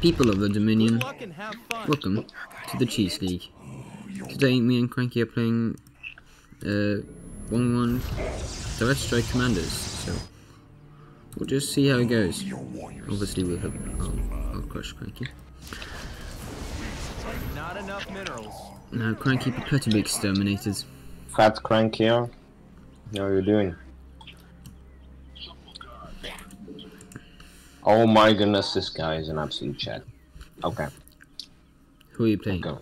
People of the Dominion, Luck and have fun. welcome to the Cheese League. Today, me and Kranky are playing uh, 1-1 Direct Strike Commanders, so we'll just see how it goes. Obviously, we'll have, I'll, I'll crush Kranky. Not enough minerals. Now, Kranky, prepare to be exterminated. Fat Kranky. How are you doing? Oh my goodness, this guy is an absolute chat. Okay, Who are you playing? go.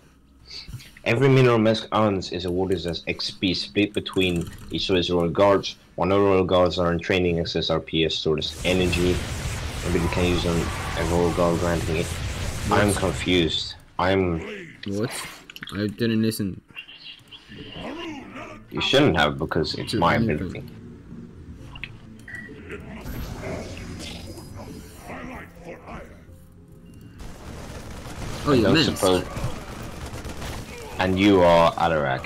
Every mineral Mengsk earns is awarded as XP split between each of his royal guards. One of the royal guards are in training SSRP stored as energy. Maybe you can use them a royal guard granting it. I'm confused. I'm. What? I didn't listen. You shouldn't have because it's To my ability. Oh, you're don't suppose. And you are Alarak.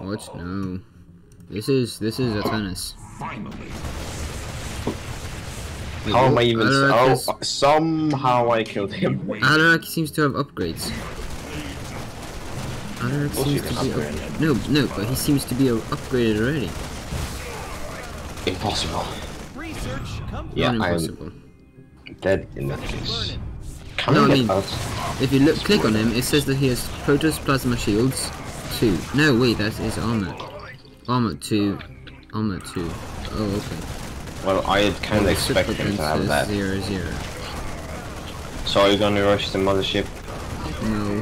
What? No. This is this is Artanis. Wait, How am? I even? Alarak oh, has- somehow I killed him. Alarak seems to have upgrades. Alarak seems to be upgrade. up- no, no, but he seems to be upgraded already. Impossible. Research. Yeah, Not I'm impossible. dead in that case. No, I mean-? If you look, click on him, it says that he has Protoss Plasma Shields two. No, wait, that is armor. Armor two. Armor two. Oh, okay. Well, I had kind of expected him to have that. Zero zero. So are you gonna rush the mothership? No,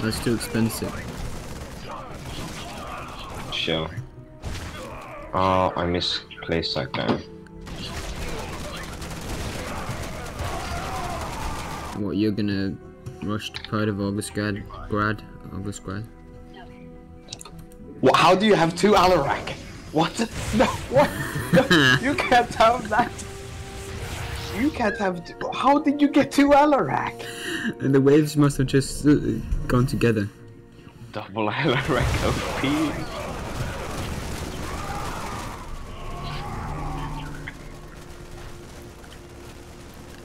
that's too expensive. Sure. Oh, I misplaced that guy. What you're gonna rush to Pride of Augustgrad? Grad? Augustgrad? What? How do you have two Alarak? What? No, what? No, you can't have that. You can't have. Two. How did you get two Alarak? And the waves must have just uh, gone together. Double Alarak OP.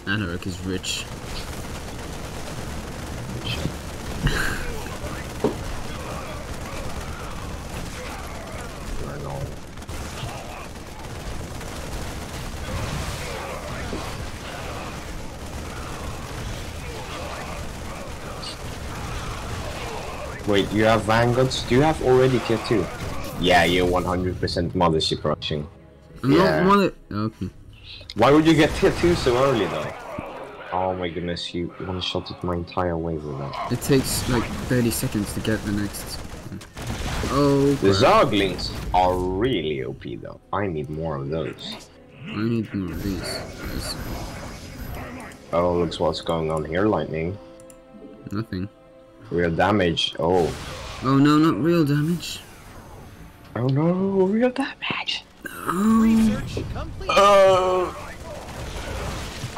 Alarak is rich. Wait, you have Vanguards? Do you have already tier 2? Yeah, you're 100% mothership rushing. I'm Yeah. not mother. Okay. Why would you get tier 2 so early though? Oh my goodness, you one shotted my entire wave with that. It takes like 30 seconds to get the next. Oh, The crap. Zerglings are really OP though. I need more of those. I need more of these. There's Oh, looks what's going on here, Lightning. nothing. Real damage. Oh. Oh no, not real damage. Oh no, real damage. Oh, Research complete. Oh.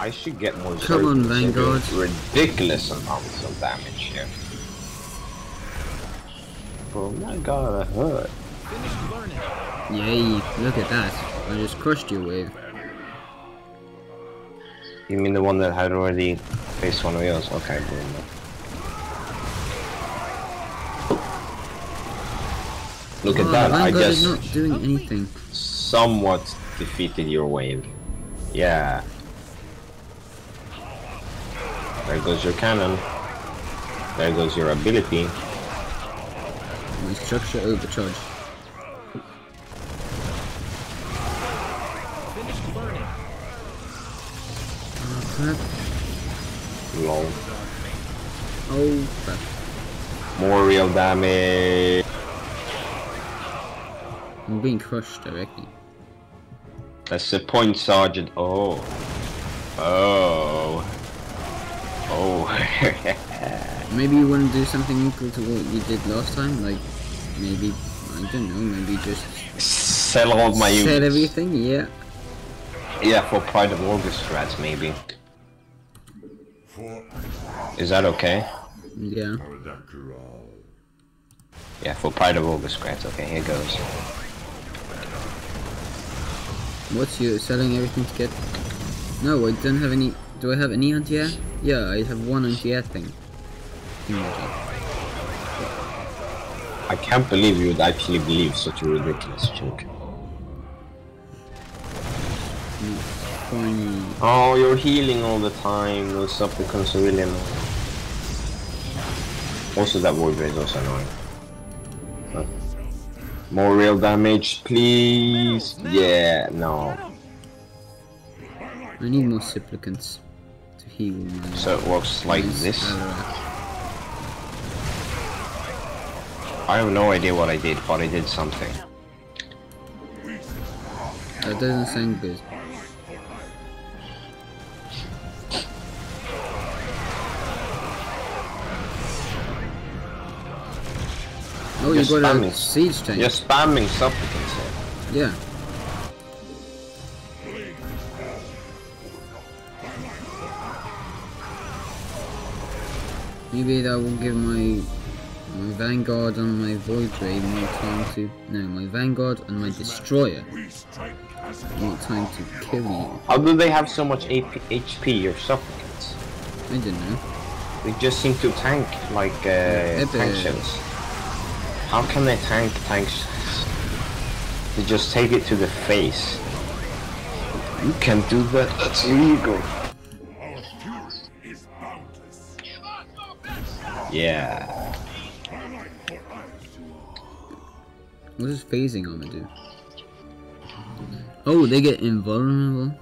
I should get more Come on, Zerglings. They're doing Vanguard. Ridiculous amounts of damage here. Oh my god, that hurt. Yay! Look at that. I just crushed your wave. You mean the one that had already faced one of yours? Okay, good enough. Look at oh, that, I Vanguard is just not doing anything. somewhat defeated your wave. Yeah. There goes your cannon. There goes your ability. My structure. Finished learning. Oh crap. Lol. Oh crap. More real damage. I'm being crushed directly. That's the point, Sergeant. Oh. Oh. Oh. Maybe you want to do something equal to what you did last time? Like, maybe, I don't know, maybe just Sell all my units. everything? Yeah. Yeah, for Pride of August strats, maybe. Is that okay? Yeah. Yeah, for Pride of August strats. Okay, here goes. What's you selling everything to get? No, I don't have any Do I have any anti-air? Yeah, I have one anti-air thing. I can't believe you would actually believe such a ridiculous joke. Mm, Fine. Oh, you're healing all the time. Those supplicants are really annoying. Also, that ward is also annoying. Huh. More real damage, please. Yeah, no. I need more supplicants to heal my. So it works like this. Uh, I have no idea what I did, but I did something. That doesn't sound good. Oh, you You're a spamming. siege tank. You're spamming supplicants here. Yeah. Maybe that will give my my Vanguard and my Void Ray more time to no my Vanguard and my Destroyer more time to kill you. How do they have so much AP, HP, or supplicants? I don't know. They just seem to tank like uh, tank shells. How can they tank tank shells? They just take it to the face. You can't do that, that's illegal. Yeah. What does phasing armor do? Oh, they get invulnerable.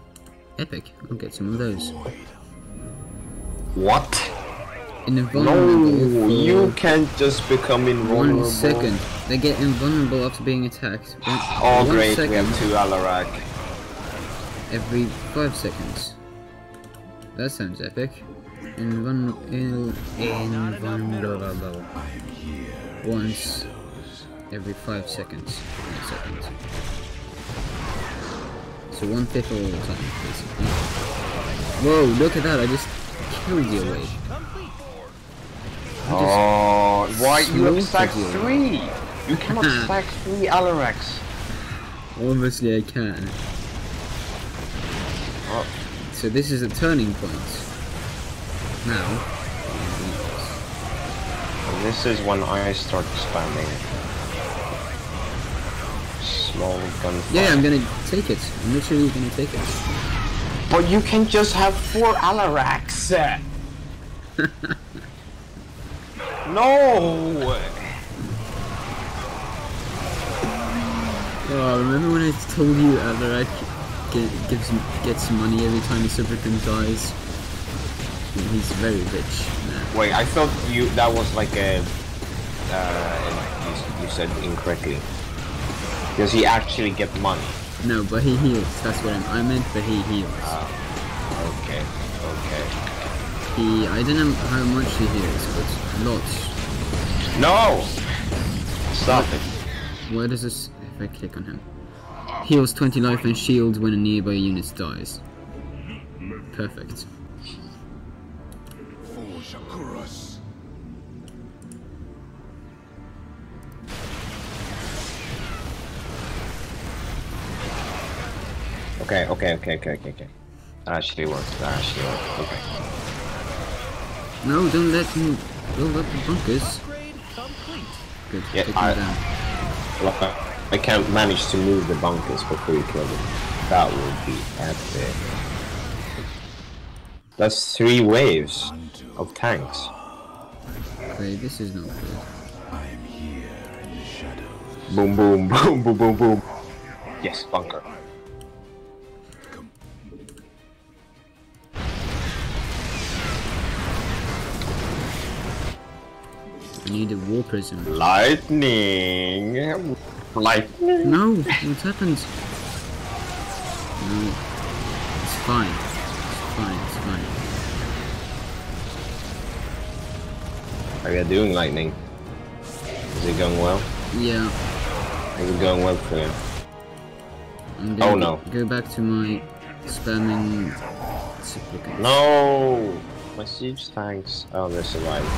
Epic. I'll get some of those. What? Invulnerable No, you can't just become invulnerable. one second. They get invulnerable after being attacked. One, Oh one great, second we have two Alarak. every five seconds. That sounds epic. Il invulnerable. Once every five seconds. One second. So one fifth all the time, basically. Whoa, look at that, I just killed you away. Oh, why you have you. three? You cannot stack three Alaraks. Obviously I can. Oh. So this is a turning point. Now. And this is when I start spamming. Small gun. Yeah, I'm gonna take it. I'm literally gonna take it. But you can just have four Alaraks. no. Oh, remember when I told you Alarak get, gives gets money every time a supplicant dies? He's very rich. Wait, I thought you that was like a. Uh, you, you said incorrectly. Does he actually get money? No, but he heals. That's what I'm, I meant. But he heals. Okay, okay. He I don't know how much he heals, but lots. No! Stop it. What does this? If I click on him, heals 20 life and shields when a nearby unit dies. Perfect. Okay, okay, okay, okay, okay, okay. That actually works. That actually works. Okay. No, don't let him build up the bunkers. Good. Yeah, I- Look, I, I can't manage to move the bunkers before you kill them. That would be epic. That's three waves of tanks. Okay, this is not good. I'm here in the shadows. Boom, boom, boom, boom, boom, boom. Yes, bunker. Need a warp prism. Lightning. Lightning. No, what happened? No, it's fine. It's fine. It's fine. How are you doing, lightning? Is it going well? Yeah, Is it going well for you? Oh, no. go back to my spamming supplicants. No! My siege tanks. Oh, they're surviving.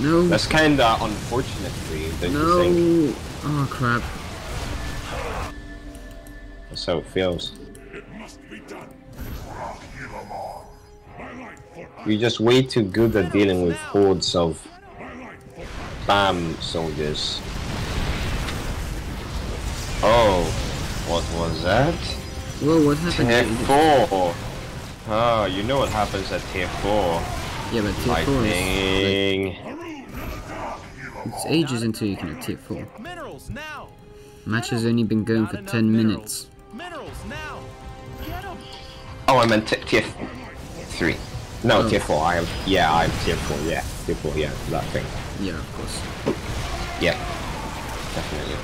No. That's kind of unfortunate for you, don't no. you think? Oh, crap. That's how it feels. It must be done. You're just way too good at dealing with hordes of BAM soldiers. Oh, what was that? Whoa, what happened? Tier 4! Ah, oh, you know what happens at tier 4. Yeah, but tier 4 is... Like, it's ages until you can have tier 4. Minerals now. Match has only been going Not for 10 minerals. minutes. Minerals now. Get 'em. Oh, I meant t- tier 3. No, Oh. tier 4. I have. Yeah, I have tier 4. Yeah, tier 4. Yeah, that thing. Yeah, of course. Yeah, definitely.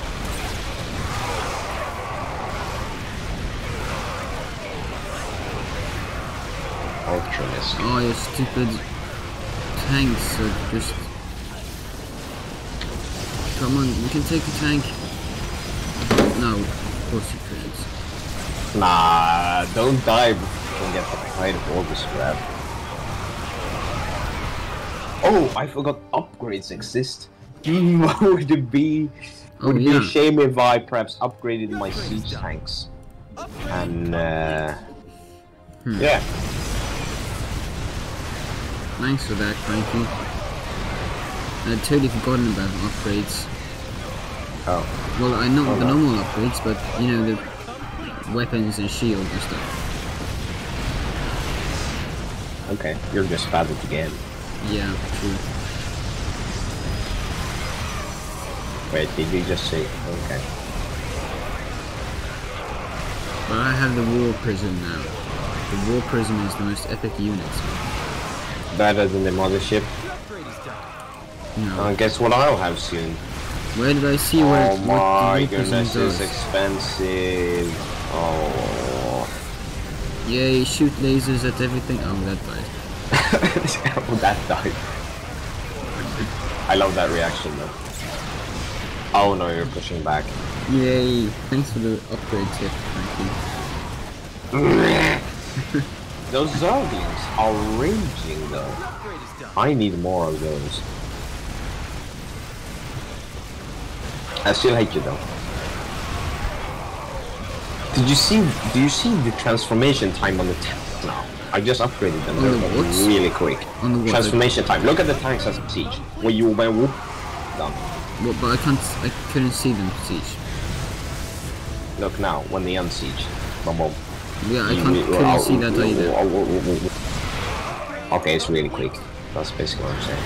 Ultraness. Oh, your stupid tanks so just... Come on, you can take the tank. No, of course you couldn't. Nah, don't die before you can get the pride of all this crap. Oh, I forgot upgrades exist. would it be Oh, would it be a shame if I perhaps upgraded my siege tanks and uh, Hmm. yeah. Thanks for that, Frankie. I'd totally forgotten about upgrades. Oh, Well, I know oh, the no. normal upgrades, but, you know, the weapons and shield and stuff. okay. You're just bad at the game. Yeah, true. Wait, did you just say okay? But I have the Warp Prism now. The Warp Prism is the most epic unit. Better than the mothership. The upgrade is done. You know, Uh, guess what I'll have soon. where did I see where Oh what my the goodness, it's expensive. Oh. Yay, shoot lasers at everything. Oh, that died. oh, that died. I love that reaction though. Oh no, you're pushing back. Yay, thanks for the upgrade tip, Frankie. Those Zerglings are raging though. Upgrade is done. I need more of those. I still hate you though. Did you see? Do you see the transformation time on the tanks now? I just upgraded them. The really quick. On the? Transformation time. Look at the tanks as a siege. When you went whoop, done. Well, but I can't, I couldn't see them siege. Look now when they unsiege. Boom, boom. Yeah, I can't, couldn't see that either. Okay, it's really quick. That's basically what I'm saying.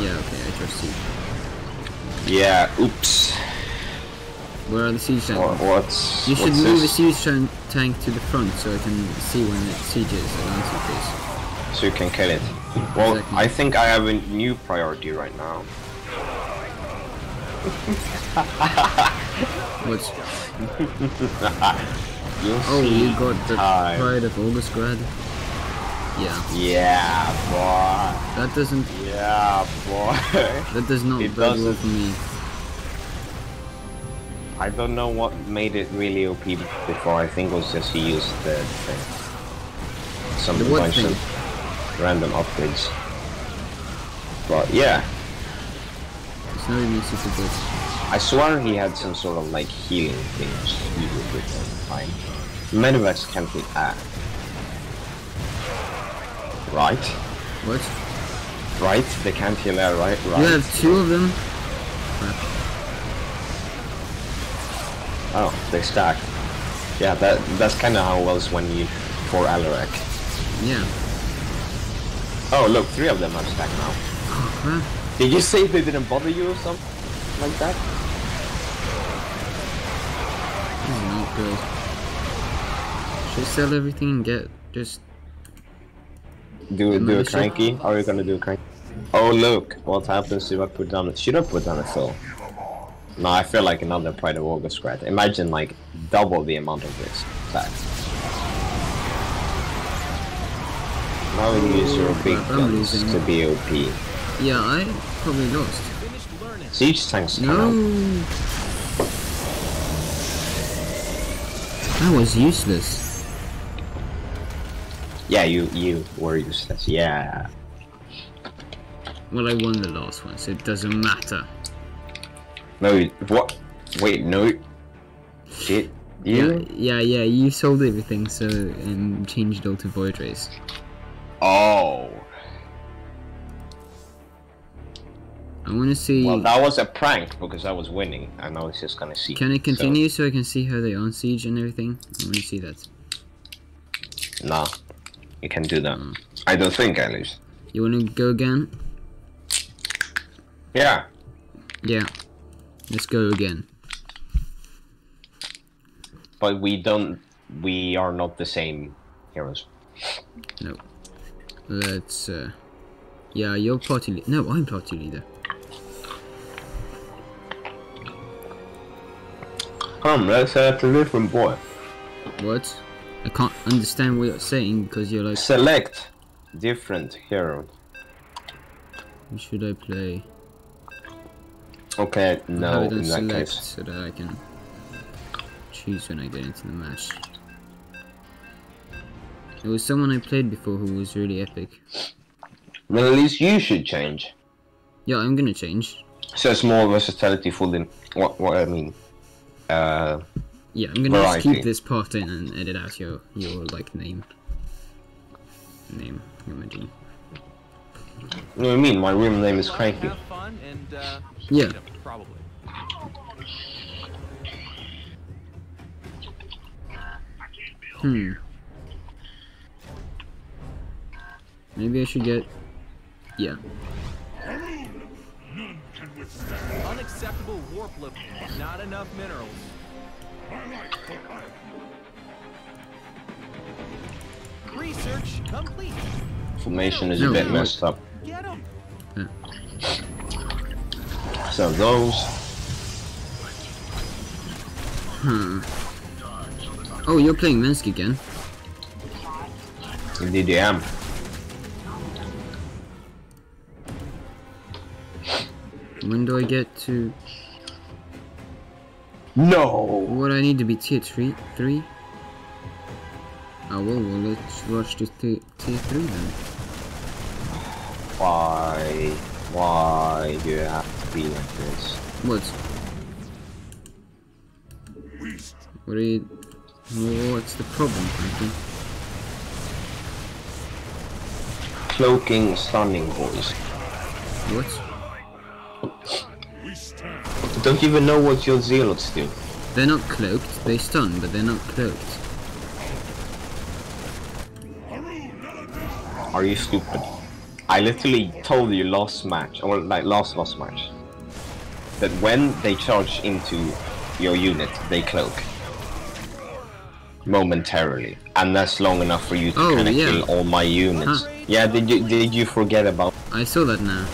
Yeah, okay, I just see. Yeah. Oops. Where are the siege tanks? what's You should what's move the this? siege tan- tank to the front so I can see when it sieges and anti-face. So you can kill it. Well, Exactly. I think I have a new priority right now. What's... You'll Oh, you got the time. Pride of Augustgrad? Yeah, Yeah, boy. that doesn't... Yeah, boy. That does not It bode well doesn't. for me. I don't know what made it really OP before. I think it was just he used the thing. Some The bunch thing? of random upgrades. But yeah, It's not even super good. I swear he had some sort of like healing things he would the time. Medivacs can't be ah. Right? What? Right? They can't heal that, right? Right. You have two of them? Oh, they stack. Yeah, that that's kinda how it was when you for Alarak. Yeah. Oh look, three of them are stacked now. Crap. Did you say they didn't bother you or something like that? This is not good. I sell everything and get just... Do I'm do a cranky? Are you gonna do a cranky? Oh look, what happens if I put down a should I put down a fill? No, I feel like another Pride of Augustgrad. Imagine like double the amount of this attack. Now you use your big guns to be OP. Yeah, I probably lost. Siege tanks No! That was useless. Yeah, you, you were useless. Yeah. Well, I won the last one, so it doesn't matter. No, what? Wait, no. Shit. You? Yeah, yeah, yeah, you sold everything, so, and changed all to Void Rays. Oh. I want to see... Well, that was a prank, because I was winning, and I was just gonna see. Can I continue so, so I can see how they on siege and everything? I want to see that. Nah you can do that. I don't think, at least. You want to go again? Yeah. Yeah. Let's go again. But we don't. We are not the same heroes. No. Let's. uh... Yeah, you're party leader. No, I'm party leader. Come, let's have a different boy. What? I can't understand what you're saying because you're like, Select different hero. who should I play? Okay, no, it in that select case. so that I can choose when I get into the match. There was someone I played before who was really epic. Well, at least you should change. Yeah, I'm gonna change. So it's more versatility for the. What, what I mean. Uh, Yeah, I'm gonna just keep this part in and edit out your your like name. Name, imagine. what do you mean? My real name is Kranky. Have fun and uh, Yeah. freedom, probably. Hmm. Maybe I should get. Yeah. Unacceptable warp loop. Not enough minerals. Research complete. Formation is a bit messed up. So those. Hmm. Oh, you're playing Mengsk again. Indeed, I am. When do I get to? No. What I need to be tier three? Three? Oh well, well let's rush to tier tier three then. Why? Why do you have to be like this? What? What are you? What's the problem, Frankie? Cloaking, stunning boys. What? Don't even know what your zealots do. They're not cloaked. They stun, but they're not cloaked. Are you stupid? I literally told you last match, or like last last match, that when they charge into your unit, they cloak momentarily, and that's long enough for you to Oh, kind of yeah. kill all my units. Huh. Yeah, did you did you forget about? I saw that now.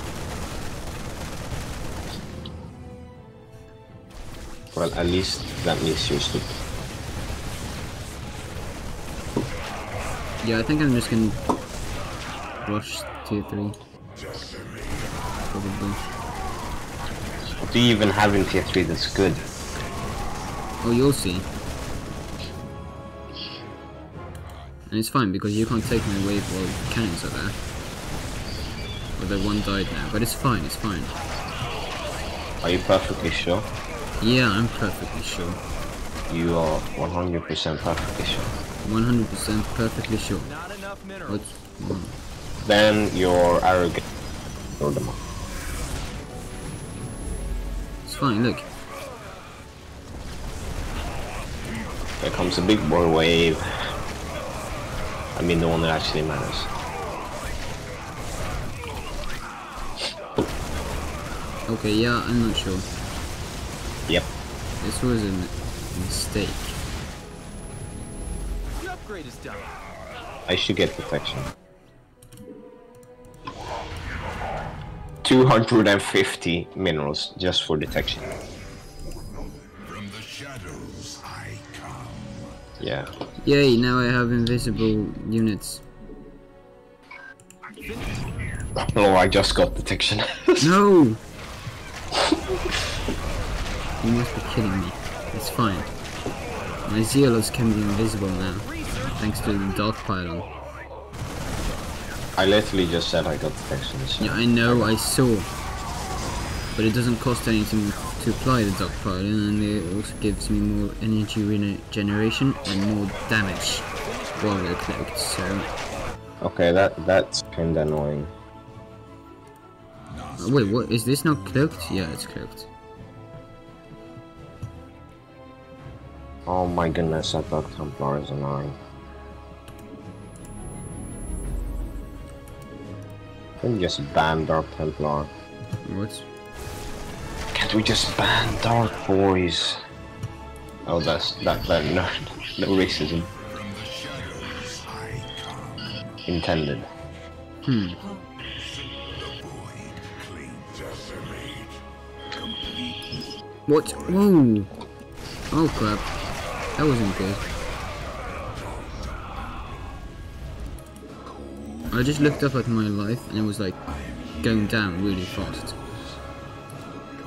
Well, at least that means you're stupid. Yeah, I think I'm just gonna rush tier three. Probably. What do you even have in tier three that's good? Oh, you'll see. And it's fine because you can't take my wave while the cannons are there. Although one died now, but it's fine, it's fine. Are you perfectly sure? Yeah, I'm perfectly sure. You are 100% perfectly sure. 100% perfectly sure. Not enough minerals. What's wrong? Then you're arrogant. Or the mo- It's fine, look. There comes a big boy wave. I mean the one that actually matters. Okay, yeah, I'm not sure. Yep. This was a mistake. The upgrade is done. I should get protection. 250 minerals just for detection. From the shadows I come. Yeah. Yay, now I have invisible units. Oh, I just got detection. No! you must be kidding me. It's fine. My Zealots can be invisible now, thanks to the Dark Pylon. I literally just said I got detection. So. Yeah, I know, I saw. But it doesn't cost anything to apply the Dark Pylon, and it also gives me more energy regeneration and more damage while we're cloaked, so... Okay, that that's kinda annoying. Wait, what? Is this not cloaked? Yeah, it's cloaked. Oh my goodness, I thought Templar is annoying. Can you just ban Dark Templar? What? Can't we just ban Dark Boys? Oh, that's that that no no racism From the shadows I come. intended. Hmm. The void clean decimate. Complete. What? Whoa! Oh crap. That wasn't good. I just looked up at my life and it was like going down really fast.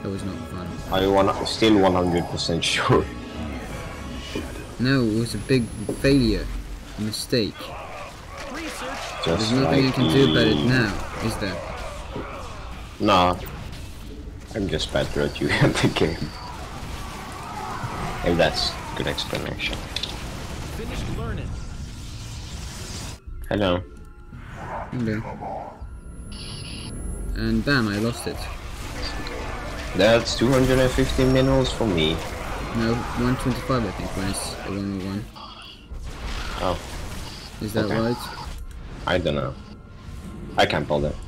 That was not fun. I want still 100% sure. No, it was a big failure. A mistake. Just There's nothing you like can do about it now, is there? Nah. I'm just better at you at the game. If that's good explanation. Finished learning. Hello. Okay. And bam, I lost it. That's 250 minerals for me. No, 125 I think when it's a 1v1. Oh, Is that Okay. right? I don't know. I can't bother. Death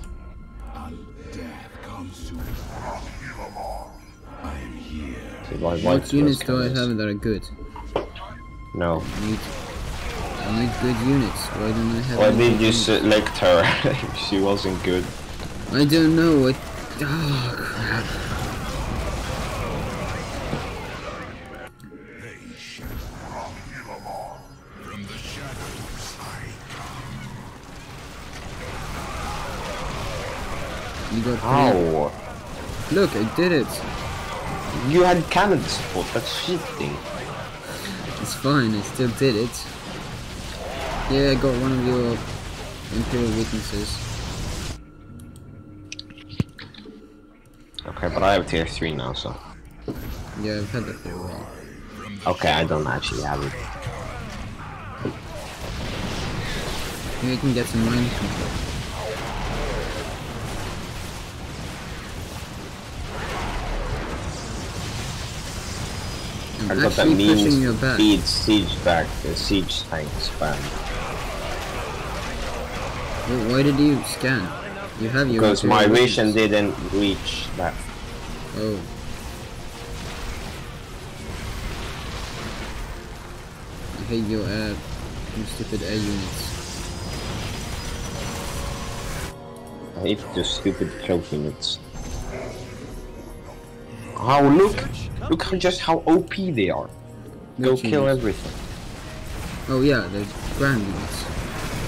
here. See, why- why What units do I have that are good? No. I need, I need good units. Why don't I have Why did you units? select her? she wasn't good. I don't know what. Oh crap. From the shadows I come. You got. How? Look, I did it. You had cannon support, that's cheating. It's fine. I still did it. Yeah, I got one of your imperial weaknesses. Okay, but I have tier 3 now, so. Yeah, I've had that for a while. Okay, I don't actually have it. Maybe I can get some mind control. I thought that actually pushing your means back. speed siege back, the siege tank spam. Wh- Why did you scan? You have your Because my vision didn't reach that. Oh. I hate your air, you stupid air units. I hate your stupid cloak units. Oh look! Look how just how OP they are. Go Which kill everything. Oh yeah, the ground units.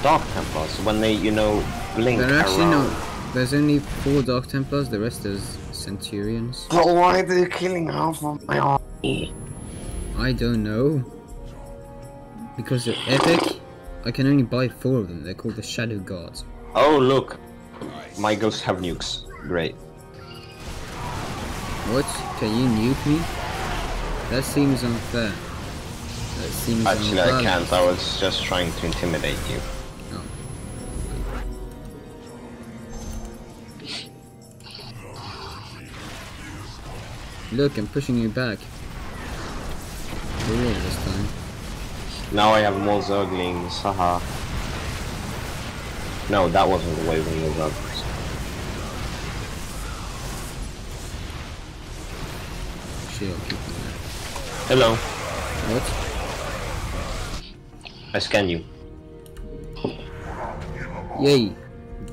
Dark Templars, when they, you know, blink There actually around. no. There's only four Dark Templars. The rest is Centurions. But why are they killing half of my army? I don't know. Because they're epic. I can only buy four of them. They're called the Shadow Guards. Oh look! My ghosts have nukes. Great. What? Can you nuke me? That seems unfair. That seems Actually, I can't. I was just trying to intimidate you. Oh. Look, I'm pushing you back. For real this time. Now I have more Zerglings, haha. No, that wasn't the way we moved up. Shit, I'll keep. Hello, What? I scanned you. Yay!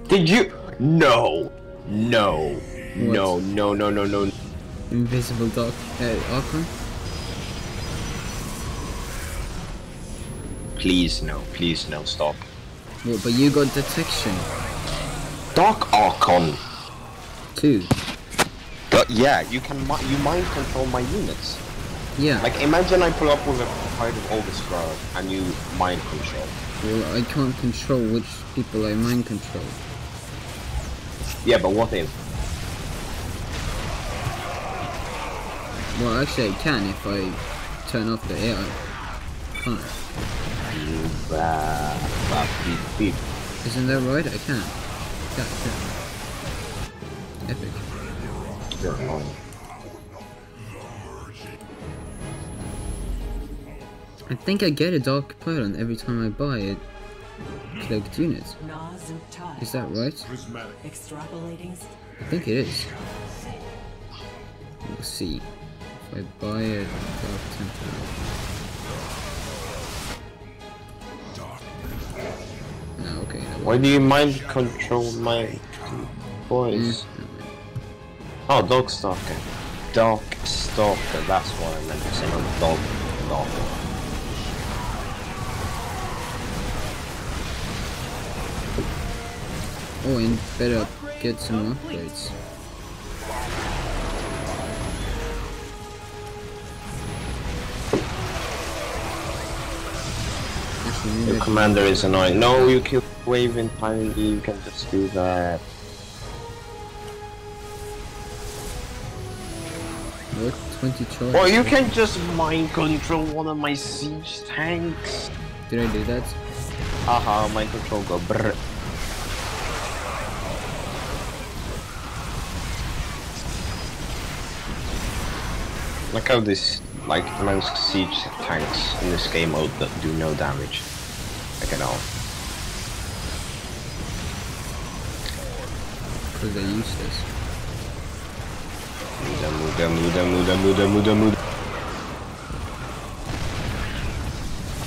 Did you? No! No! No, no, no, no, no. Invisible Dark uh, Archon? Please, no, please, no, stop. What, but you got detection Dark Archon! too. But yeah, you can mi- you mind control my units. Yeah. Like, imagine I pull up with a fight of Augustgrad and you mind control. Well, I can't control which people I mind control. Yeah, but what if? Well, actually, I can if I turn off the AI. Can't. I? But beep, beep. Isn't that right? I can. Yeah, I can. Epic. You're annoying. I think I get a Dark Pylon every time I buy a cloaked unit. Is that right? I think it is. We'll see. If I buy a Dark Templar. No, okay. No, Why do you mind control my voice? Mm, Oh, Dog Stalker. Dog Stalker, that's what I meant to say, not Dog Stalker. Oh, and better get some upgrades. Your commander is annoying. No, you keep waving tiny, you can just do that. 20 charges? Or you can just mind control one of my siege tanks. Did I do that? Haha, mind control go brr. Look how this, like, most siege tanks in this game mode that do no damage. Like at all. Because they're useless. Muda, muda, muda, muda, muda, muda, muda.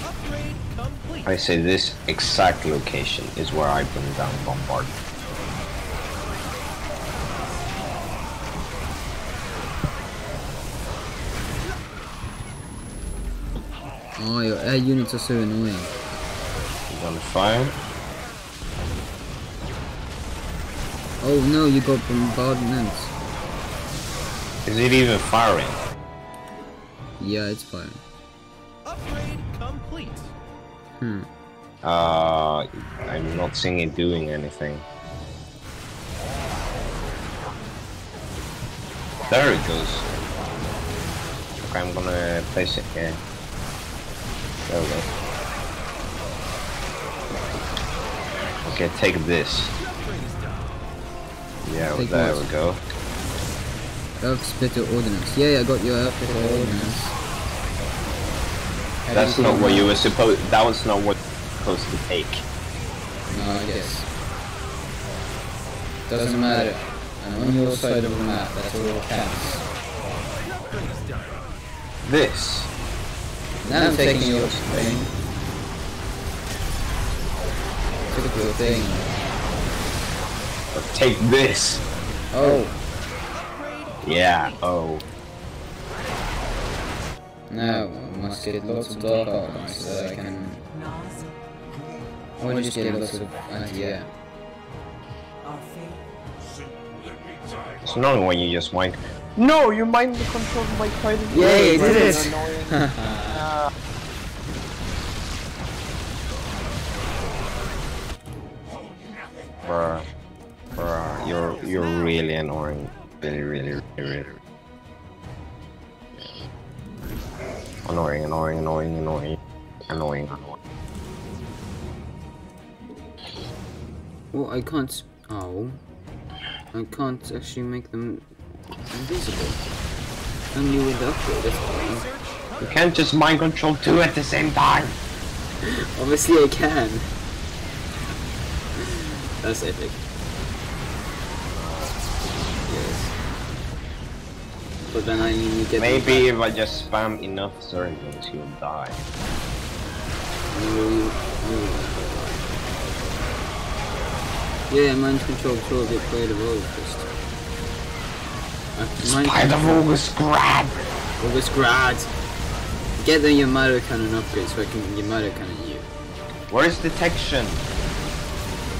Upgrade complete. I say this exact location is where I bring down Bombard. Oh, your air units are so annoying. He's on fire. Oh no, you got bombardment. Is it even firing? Yeah, it's firing. Upgrade complete. Hmm. Uh, I'm not seeing it doing anything. There it goes. Okay, I'm gonna place it here. There we go. Okay, take this. Upgrade is done. Yeah, Take there we go. Earth Splitter Ordnance. Yeah, yeah, I got your Earth Splitter Ordnance. Have That's not what you were supposed. That was not what you were supposed to take. No, I guess. Doesn't matter. I'm on your side of the map, that's all that counts. Upgrade is done. This. Now I'm taking your thing. Took your thing. Take this. Oh, Yeah. Oh. now I must get lots of dark archons so that I can... Nas. I want to just get lots of uh, anti-air. It's annoying when you just mind. No, you mind the control of my fighting. Yay, I did it! Bruh. Bruh, you're you're really annoying. Really, really, really, really. Annoying, annoying, annoying, annoying. Annoying, annoying. Well, I can't... Oh. I can't actually make them invisible. Only with the upgrade, that's fine. You can't just mind control two at the same time. Obviously I can. That's epic. But then I need to get Maybe if I just spam enough servants, he'll die. Ooh, ooh. Yeah, mind control tool get played of August. Uh, mind the Vulgus grab! Augustgrad. Get the Yamato cannon upgrade so I can get Yamato cannon you. Where's detection?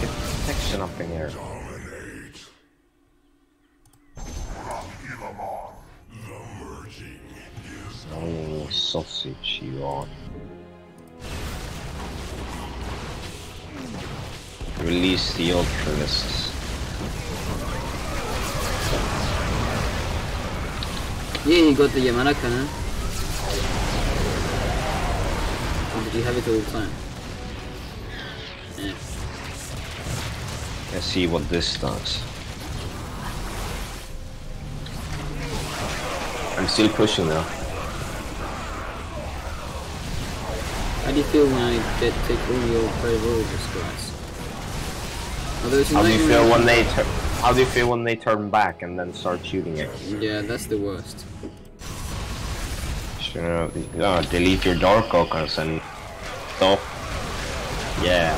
Get detection up in here. message you on. Release the Ultralisks. Yeah, you got the Yamanaka, huh? Or did you have it all the time? Yeah. Let's see what this does. I'm still pushing now. You feel when I get take all your priorities, guys? Although it's How do you feel when they How do you feel when they turn back and then start shooting it? Yeah, that's the worst. Sure, uh, delete your dark occurs and stop. Yeah.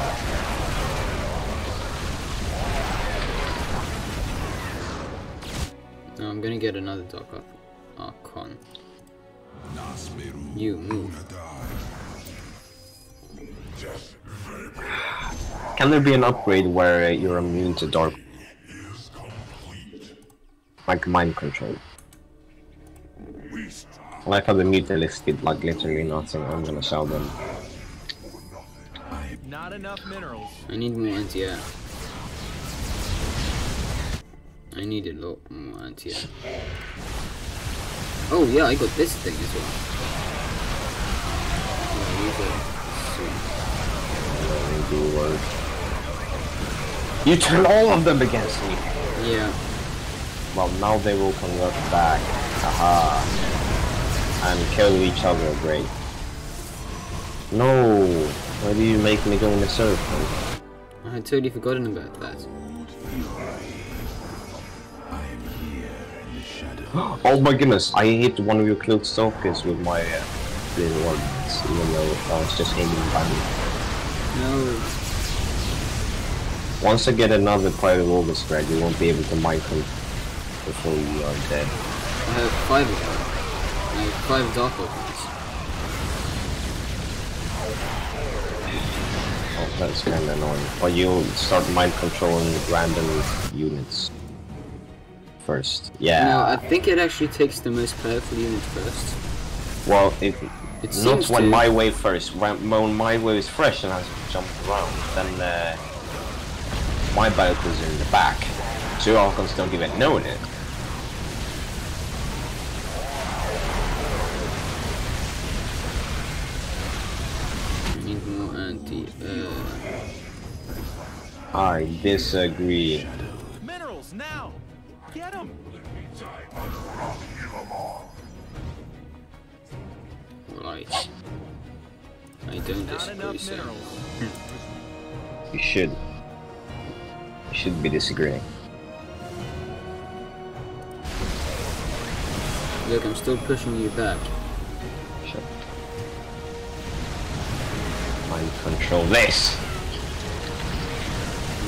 No, I'm gonna get another Dark Arch- Archon. You move. Can there be an upgrade where uh, you're immune to dark? Like mind control. I like how the Mutalisks did like literally nothing. I'm gonna sell them. Not enough minerals. I need more anti-air. I need a lot more anti-air. Oh yeah, I got this thing as well. Yeah, these are They do work. You turn all of them against me. Yeah, Well, now they will convert back. Aha. And kill each other. Great. No. Why do you make me go in a circle? I had totally forgotten about that. Oh my goodness, I hit one of your cloak stalkers with my uh, little ordnance, even though I was just aiming by me. No, Once I get another Pride of Augustgrad, you won't be able to mic them before you are dead. I have five of them. I have five Dark Archons. Oh, that's kinda annoying. But you'll start mind controlling random units first. Yeah. No, I think it actually takes the most powerful unit first. well, it, It not when to. my wave first. When, when my wave is fresh and I jump around, then uh, my belt was in the back. So Archons don't even know it. I need more anti-air. I disagree. Minerals now. Get them. Right. I don't disagree, enough sir. minerals. You should. You should be disagreeing. Look, I'm still pushing you back. Shut. Mind control this.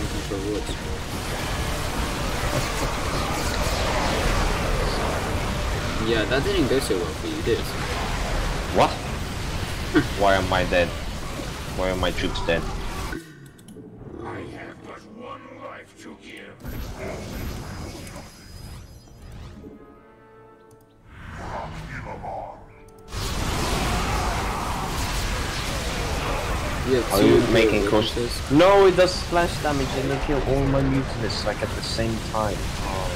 Control what? Yeah, that didn't go so well for you, did it? What? Why am I dead? Why are my troops dead? Close? witnesses. No, it does splash damage and they kill all my mutants like at the same time. Oh,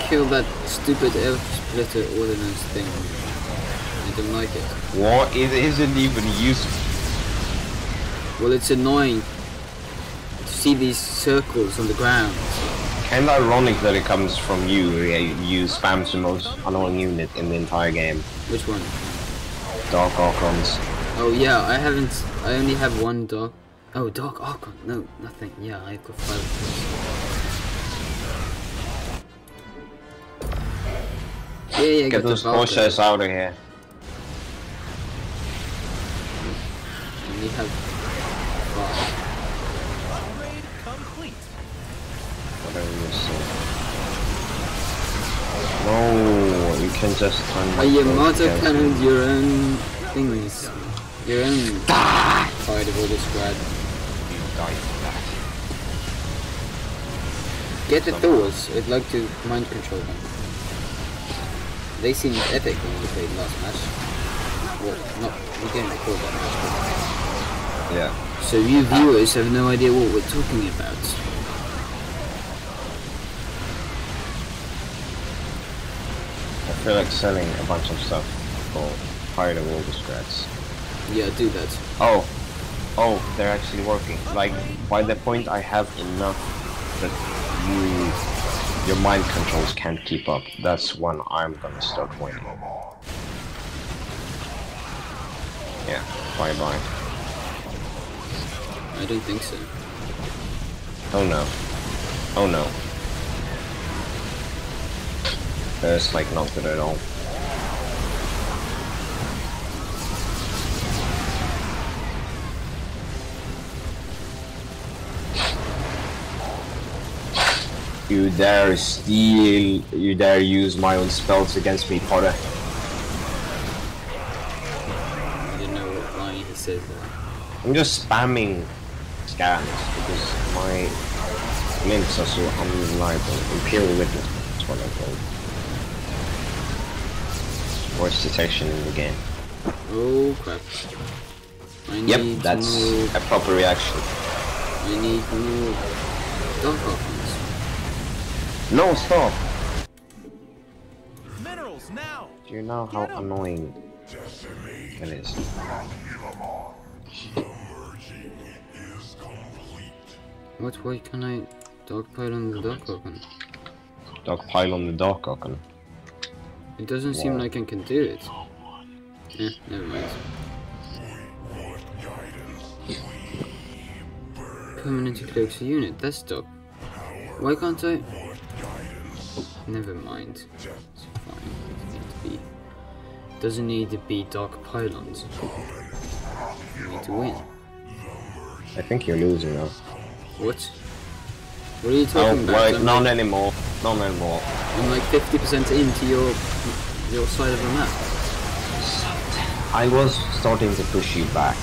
Kill that stupid air splitter ordnance thing. I don't like it. what? It isn't even useful. Well, it's annoying to see these circles on the ground. Kinda ironic that it comes from you. Yeah, You spam the most annoying unit in the entire game. Which one? Dark Archons. Oh yeah, I haven't. I only have one dark. Oh, dark archon. Oh, no, nothing. Yeah, I've got five. Yeah, yeah. Get got those. Porsches out of here. And we have. Upgrade complete. Whatever you say. No, you can just turn. Are you motor cannon on. your own things? Your own side of all. You die for that. Get the Thors. I'd like to mind control them. They seemed epic when we played last match. Well, not we didn't record that match, Yeah. so you viewers have no idea what we're talking about. I feel like selling a bunch of stuff for Pirate of all the strats. Yeah, do that. Oh, oh, they're actually working. Like, by the point I have enough that you your mind controls can't keep up. That's when I'm gonna start winning. Yeah, bye bye. I don't think so. Oh no. Oh no. That's like not good at all. You dare steal, you dare use my own spells against me, Potter. I didn't know why he said that. I'm just spamming scans because my links are so unreliable. Imperial Witness is what I call Voice detection in the game. Oh crap. I Yep, that's more, a proper reaction. I need more offense. No, stop! Minerals now. Do you know how annoying it is? What, why can I dark pile on the dark open? Dog pile on the Dark Archon. It doesn't seem like I can do it. Eh, never mind. Permanent cloaks a unit, that's dope. Why can't I? Never mind. It's fine. Doesn't need to be. Doesn't need to be dark pylons. You need to win. I think you're losing now. What? What are you talking about? wait, I'm like, anymore. None anymore. I'm like 50% into your your side of the map. I was starting to push you back.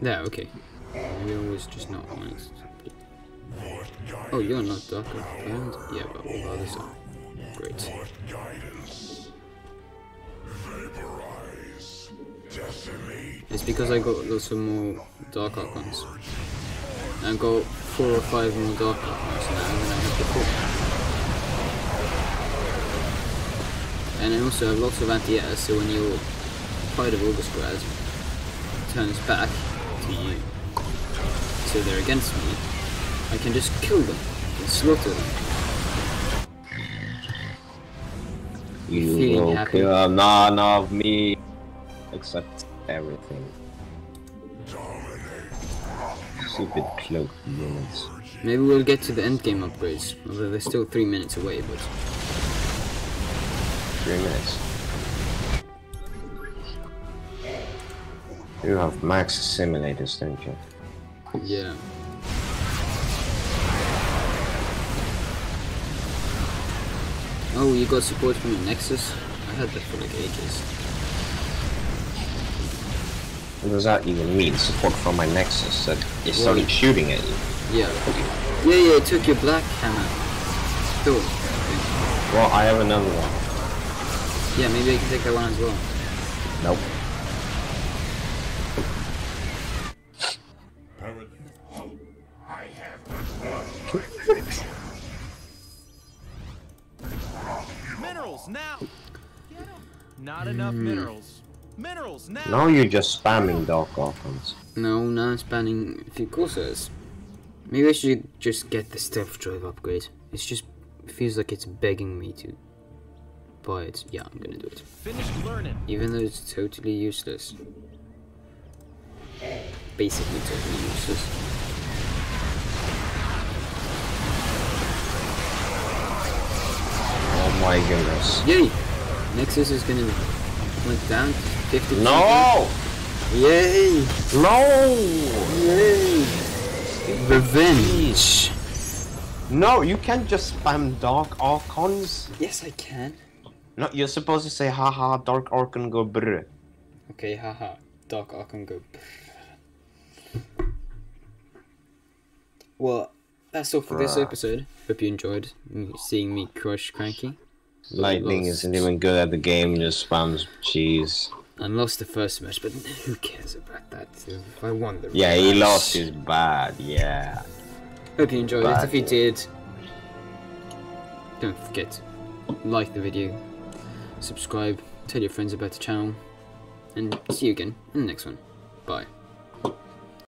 Yeah, okay. Maybe I was just not honest. Oh, you're not darker planned? Yeah, but all the others are. Great. It's because I got lots of more dark archons. I got four or five more dark archons now than I had before. And I also have lots of anti-air, so when your Pride of Augustgrad turns back to you, so they're against me, I can just kill them and slaughter them. You Feeling will happy? kill none of me. Except everything. Stupid cloak units. Maybe we'll get to the end game upgrades, although they're still three minutes away, but Three minutes. You have max simulators, don't you? yeah. Oh, you got support from your Nexus? I had that for like ages. What does that even mean? Support from my Nexus that it started shooting at you. Yeah. Yeah, yeah, it took your black hammer. Cool. Well, I have another one. Yeah, maybe I can take that one as well. Nope. Enough Hmm. minerals. Minerals now. Now you're just spamming Dark Offense. No, now I'm spanning a few courses. Maybe I should just get the stealth drive upgrade. It's just feels like it's begging me to buy it. Yeah, I'm gonna do it. Finish learning. Even though it's totally useless. Basically totally useless. Oh my goodness. Yay! Nexus is gonna went down 50 No! Yay! No! Yay! Revenge! No, you can't just spam Dark Archons. Yes, I can. No, you're supposed to say haha Dark Archon go brr. Okay, haha. Dark Archon go. Well, that's all for this episode. Hope you enjoyed seeing me crush Kranky. Lightning Lost. isn't even good at the game, just spams cheese. And lost the first match, but who cares about that? I won the Yeah, he lost his bad, yeah. Hope you enjoyed Bad. it. If you did, don't forget to like the video, subscribe, tell your friends about the channel, and see you again in the next one. Bye.